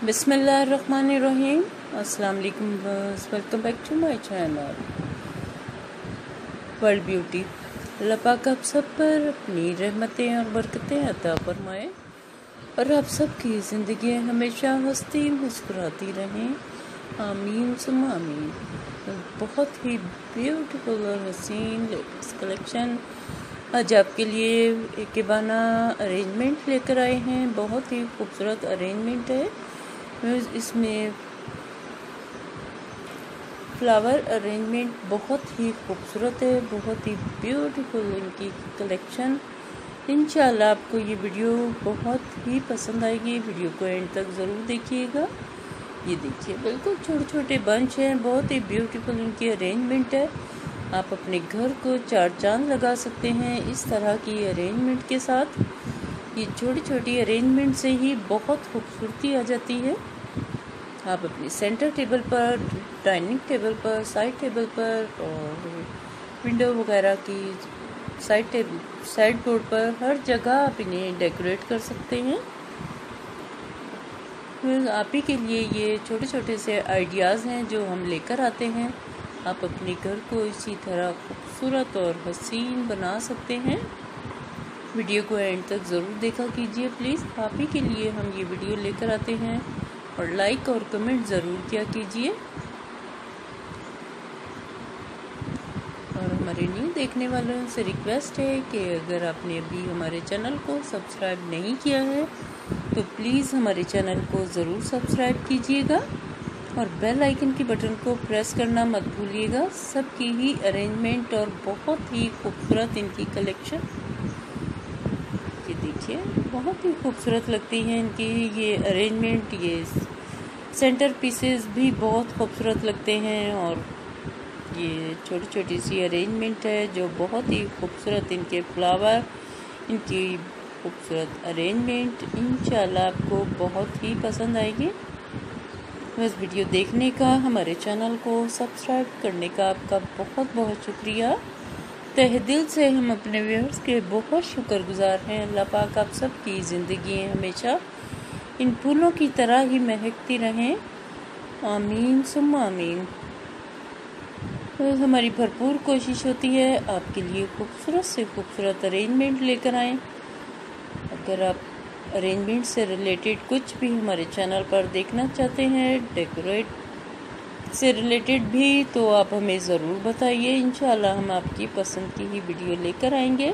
बिसमीम अस्सलाम वालेकुम welcome back to my channel. World beauty. लपाक आप सब पर अपनी रहमतें और बरकतें अता फरमाए और आप सब की ज़िंदगी हमेशा हंसती मुस्कुराती रहें। आमीन सुम आमीन। बहुत ही ब्यूटीफुल और हसीन लेटेस्ट कलेक्शन आज आपके लिए एक बाना अरेंजमेंट लेकर आए हैं। बहुत ही खूबसूरत अरेंजमेंट है। इसमें फ्लावर अरेंजमेंट बहुत ही खूबसूरत है, बहुत ही ब्यूटीफुल इनकी कलेक्शन इंशाल्लाह आपको ये वीडियो बहुत ही पसंद आएगी। वीडियो को एंड तक ज़रूर देखिएगा। ये देखिए, बिल्कुल छोटे छोटे बंच हैं, बहुत ही ब्यूटीफुल इनकी अरेंजमेंट है। आप अपने घर को चार चाँद लगा सकते हैं इस तरह की अरेंजमेंट के साथ। ये छोटी छोटी अरेंजमेंट से ही बहुत खूबसूरती आ जाती है। आप अपने सेंटर टेबल पर डाइनिंग टेबल पर साइड टेबल पर और विंडो वगैरह की साइड टेबल साइड बोर्ड पर हर जगह आप इन्हें डेकोरेट कर सकते हैं। आप ही के लिए ये छोटे छोटे से आइडियाज़ हैं जो हम लेकर आते हैं। आप अपने घर को इसी तरह खूबसूरत और हसीन बना सकते हैं। वीडियो को एंड तक ज़रूर देखा कीजिए, प्लीज़। आप ही के लिए हम ये वीडियो लेकर आते हैं और लाइक और कमेंट ज़रूर किया कीजिए। और हमारे न्यू देखने वालों से रिक्वेस्ट है कि अगर आपने अभी हमारे चैनल को सब्सक्राइब नहीं किया है तो प्लीज़ हमारे चैनल को ज़रूर सब्सक्राइब कीजिएगा और बेल आइकन की बटन को प्रेस करना मत भूलिएगा। सबकी ही अरेंजमेंट और बहुत ही खूबसूरत इनकी कलेक्शन देखिए, बहुत ही खूबसूरत लगती हैं इनकी ये अरेंजमेंट ये सेंटर पीसेस भी बहुत खूबसूरत लगते हैं और ये छोटी छोटी सी अरेंजमेंट है जो बहुत ही खूबसूरत इनके फ्लावर इनकी खूबसूरत अरेंजमेंट इन आपको बहुत ही पसंद आएगी। बस वीडियो देखने का, हमारे चैनल को सब्सक्राइब करने का आपका बहुत बहुत शुक्रिया। तह दिल से हम अपने व्यूअर्स के बहुत शुक्रगुजार हैं। अल्लाह पाक आप सबकी ज़िंदगी हमेशा इन फूलों की तरह ही महकती रहें। आमीन सुम आमीन। तो हमारी भरपूर कोशिश होती है आपके लिए खूबसूरत से खूबसूरत अरेंजमेंट लेकर आएँ। अगर आप अरेंजमेंट से रिलेटेड कुछ भी हमारे चैनल पर देखना चाहते हैं डेकोरेट से रिलेटेड भी तो आप हमें ज़रूर बताइए। इन हम आपकी पसंद की ही वीडियो लेकर आएँगे।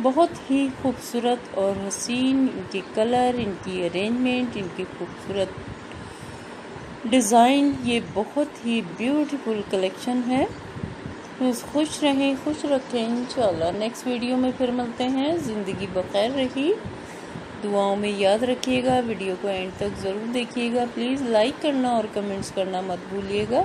बहुत ही खूबसूरत और हसीन इनके कलर, इनकी अरेंजमेंट, इनकी खूबसूरत डिज़ाइन, ये बहुत ही ब्यूटीफुल कलेक्शन है। खुश रहें, खुश रखें। इंशाल्लाह नेक्स्ट वीडियो में फिर मिलते हैं। ज़िंदगी बखैर रही। दुआओं में याद रखिएगा, वीडियो को एंड तक ज़रूर देखिएगा। प्लीज़ लाइक करना और कमेंट्स करना मत भूलिएगा।